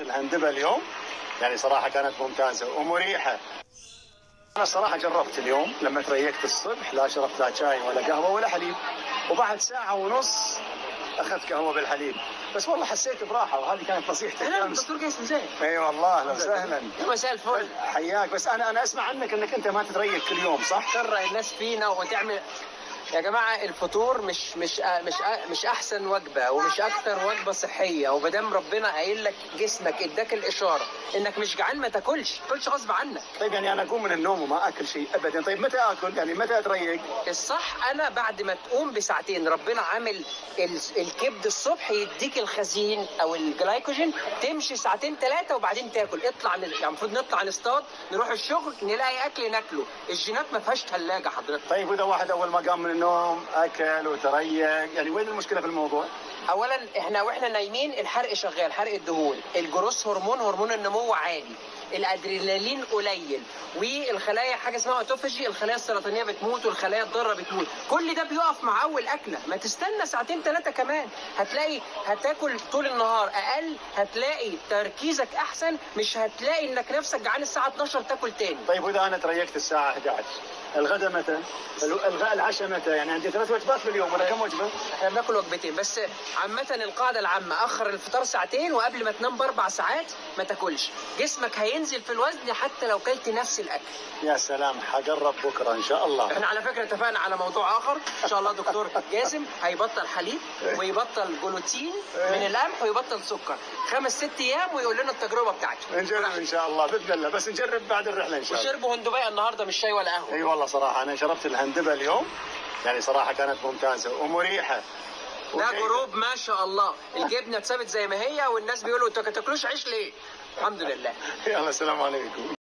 الهندبة اليوم. يعني صراحة كانت ممتازة ومريحة. أنا الصراحه جربت اليوم لما تريقت الصبح لا شربت لا شاي ولا قهوة ولا حليب. وبعد ساعة ونص أخذت قهوة بالحليب. بس والله حسيت براحة وهذه كانت نصيحتي أهلا امس دكتور جاسم ازيك؟ إي والله أهلا وسهلا مساء الفل. حياك. بس أنا أنا أسمع عنك إنك أنت ما تتريق كل يوم صح؟ تكره الناس فينا وتعمل يا جماعة الفطور مش مش مش مش أحسن وجبة ومش أكتر وجبة صحية. ومادام ربنا قايل لك جسمك إداك الإشارة إنك مش جعان ما تاكلش ما تاكلش غصب عنك. طيب يعني أنا أقوم من النوم وما أكل شيء ابدا. طيب متى أكل؟ يعني متى أتريق؟ الصح أنا بعد ما تقوم بساعتين ربنا عامل ال- الكبد الصبح يديك الخزين أو الجلايكوجين تمشي ساعتين ثلاثة وبعدين تاكل. اطلع من يعني المفروض نطلع نصطاد نروح الشغل نلاقي أكل ناكله. الجينات ما فيهاش ثلاجه حضرتك. طيب وإذا واحد أول ما قام من النوم أكل وتريق. يعني وين المشكلة في الموضوع؟ اولا إحنا وإحنا نايمين الحرق شغال حرق الدهون. الجروس هرمون هرمون النمو عالي. الأدرينالين قليل. والخلايا حاجة اسمها اوتوفاجي الخلايا السرطانية بتموت والخلايا الضارة بتموت. كل ده بيقف مع أول أكلة. ما تستنى ساعتين ثلاثة كمان. هتلاقي هتاكل طول النهار. أقل هتلاقي تركيزك أحسن. مش هتلاقي إنك نفسك جعان الساعة 12 تاكل تاني. طيب وإذا أنا تريقت الساعة 11 الغداء متى؟ الغاء العشاء متى؟ يعني عندي ثلاث وجبات في اليوم. ولا كم وجبة؟ إحنا بناكل وجبتين. بس عامة القاعدة العامة أخر الفطار ساعتين وقبل ما تنام بأربع ساعات ما تاكلش، جسمك هينزل في الوزن حتى لو كلت نفس الأكل. يا سلام حقرب بكرة إن شاء الله. إحنا على فكرة اتفقنا على موضوع آخر، إن شاء الله دكتور جاسم هيبطل حليب ويبطل جلوتين من القمح ويبطل سكر، خمس ست أيام ويقول لنا التجربة بتاعته. نجرب إن شاء الله بإذن الله. بس نجرب بعد الرحلة إن شاء الله. وشربوا هندباء النهارده مش شاي ولا قهوة. أي والله صراحة أنا شربت الهندبة اليوم. يعني صراحة كانت ممتازة ومريحة. ده جروب ما شاء الله، الجبنة اتثبت زي ما هي والناس بيقولوا أنتوا ما تاكلوش عيش ليه؟ الحمد لله. يلا السلام عليكم